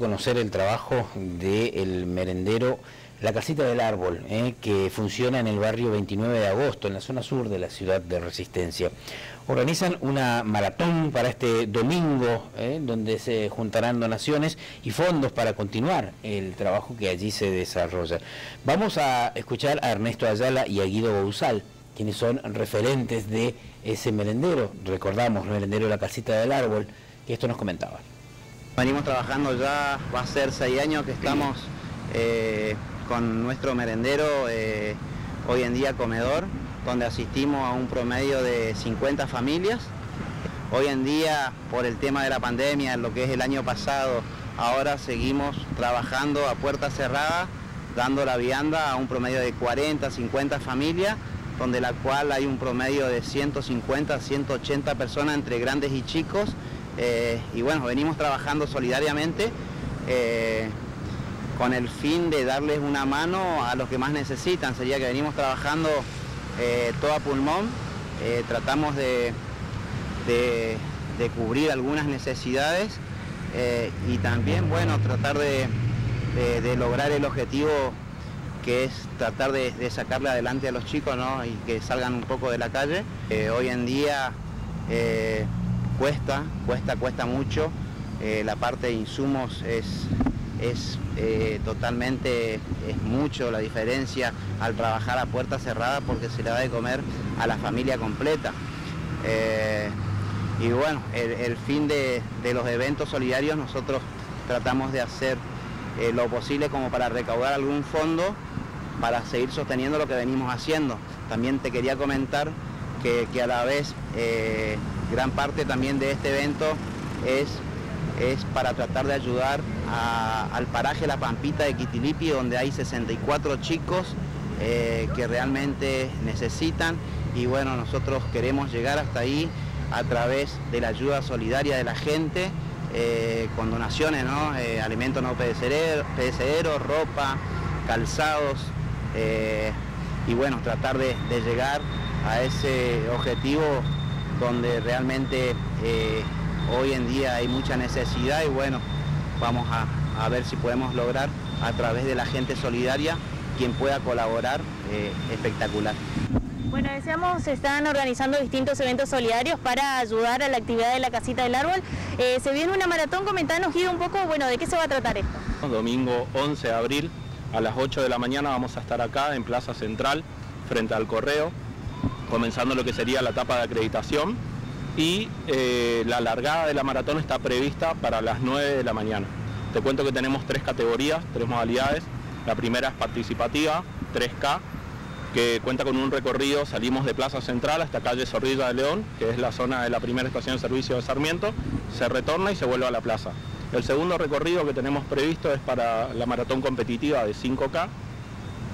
conocer el trabajo del merendero La Casita del Árbol, eh, que funciona en el barrio 29 de agosto, en la zona sur de la ciudad de Resistencia. Organizan una maratón para este domingo, eh, donde se juntarán donaciones y fondos para continuar el trabajo que allí se desarrolla. Vamos a escuchar a Ernesto Ayala y a Guido Bouzal, quienes son referentes de ese merendero. Recordamos, merendero La Casita del Árbol, que esto nos comentaba. Venimos trabajando ya, va a ser seis años que estamos eh, con nuestro merendero, eh, hoy en día comedor, donde asistimos a un promedio de 50 familias. Hoy en día, por el tema de la pandemia, lo que es el año pasado, ahora seguimos trabajando a puerta cerrada, dando la vianda a un promedio de 40, 50 familias, donde la cual hay un promedio de 150, 180 personas entre grandes y chicos, eh, y bueno, venimos trabajando solidariamente eh, con el fin de darles una mano a los que más necesitan. Sería que venimos trabajando eh, todo a pulmón, tratamos de, cubrir algunas necesidades y también, bueno, tratar de, lograr el objetivo que es tratar de, sacarle adelante a los chicos y que salgan un poco de la calle. hoy en día cuesta, cuesta, cuesta mucho. Eh, la parte de insumos es, es eh, totalmente, es mucho la diferencia al trabajar a puerta cerrada porque se le da de comer a la familia completa. Eh, y bueno, el, fin de, los eventos solidarios nosotros tratamos de hacer lo posible como para recaudar algún fondo para seguir sosteniendo lo que venimos haciendo. También te quería comentar que, que a la vez gran parte también de este evento es, es para tratar de ayudar al paraje La Pampita de Quitilipi, donde hay 64 chicos eh, que realmente necesitan y bueno, nosotros queremos llegar hasta ahí a través de la ayuda solidaria de la gente, eh, con donaciones, ¿no? Eh, alimentos no perecederos, ropa, calzados, y bueno, tratar de llegar a ese objetivo donde realmente eh, hoy en día hay mucha necesidad y bueno, vamos a, ver si podemos lograr a través de la gente solidaria quien pueda colaborar eh, espectacular. Bueno, decíamos, se están organizando distintos eventos solidarios para ayudar a la actividad de la Casita del Árbol. Eh, se viene una maratón, comentanos, Guido, un poco, bueno, ¿de qué se va a tratar esto? Domingo 11 de abril a las 8 de la mañana vamos a estar acá en Plaza Central, frente al Correo, comenzando lo que sería la etapa de acreditación y eh, la largada de la maratón está prevista para las 9 de la mañana. Te cuento que tenemos tres categorías, tres modalidades. La primera es participativa, 3K, que cuenta con un recorrido, salimos de Plaza Central hasta calle Zorrilla de León, que es la zona de la primera estación de servicio de Sarmiento, se retorna y se vuelve a la plaza. El segundo recorrido que tenemos previsto es para la maratón competitiva de 5K,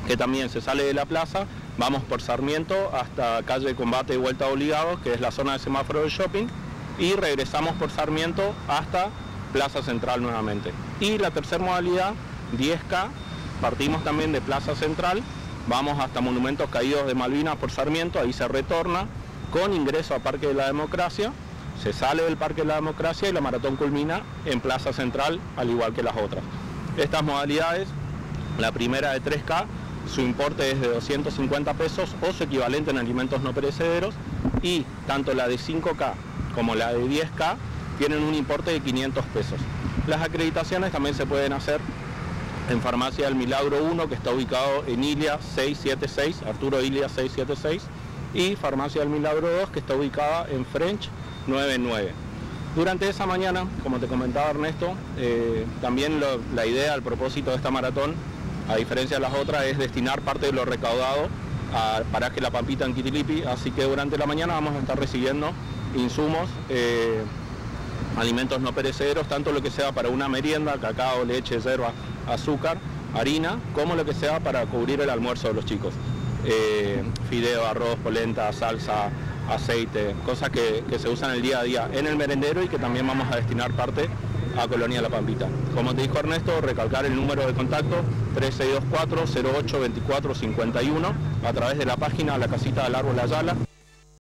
que también se sale de la plaza, vamos por Sarmiento hasta calle Combate y Vuelta Obligados, que es la zona de semáforo del shopping, y regresamos por Sarmiento hasta Plaza Central nuevamente. Y la tercera modalidad, 10K, partimos también de Plaza Central, vamos hasta Monumentos Caídos de Malvinas por Sarmiento, ahí se retorna con ingreso a Parque de la Democracia, se sale del Parque de la Democracia y la maratón culmina en Plaza Central, al igual que las otras. Estas modalidades, la primera de 3K, su importe es de 250 pesos o su equivalente en alimentos no perecederos y tanto la de 5K como la de 10K tienen un importe de 500 pesos. Las acreditaciones también se pueden hacer en Farmacia del Milagro 1 que está ubicado en Ilia 676, Arturo Ilia 676 y Farmacia del Milagro 2 que está ubicada en French 99. Durante esa mañana, como te comentaba Ernesto, eh, también la idea, el propósito de esta maratón a diferencia de las otras, es destinar parte de lo recaudado a paraje La Pampita en Quitilipi, así que durante la mañana vamos a estar recibiendo insumos, eh, alimentos no perecederos, tanto lo que sea para una merienda, cacao, leche, yerba, azúcar, harina, como lo que sea para cubrir el almuerzo de los chicos. Eh, fideo, arroz, polenta, salsa, aceite, cosas que, que se usan el día a día en el merendero y que también vamos a destinar parte a Colonia La Pampita. Como te dijo Ernesto, recalcar el número de contacto 3624-082451 a través de la página La Casita del Árbol Ayala.